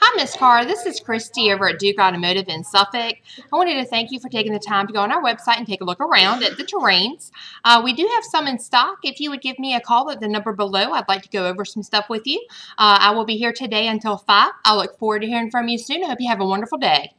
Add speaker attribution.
Speaker 1: Hi, Ms. Carr. This is Christy over at Duke Automotive in Suffolk. I wanted to thank you for taking the time to go on our website and take a look around at the terrains. Uh, we do have some in stock. If you would give me a call at the number below, I'd like to go over some stuff with you. Uh, I will be here today until 5. I look forward to hearing from you soon. I hope you have a wonderful day.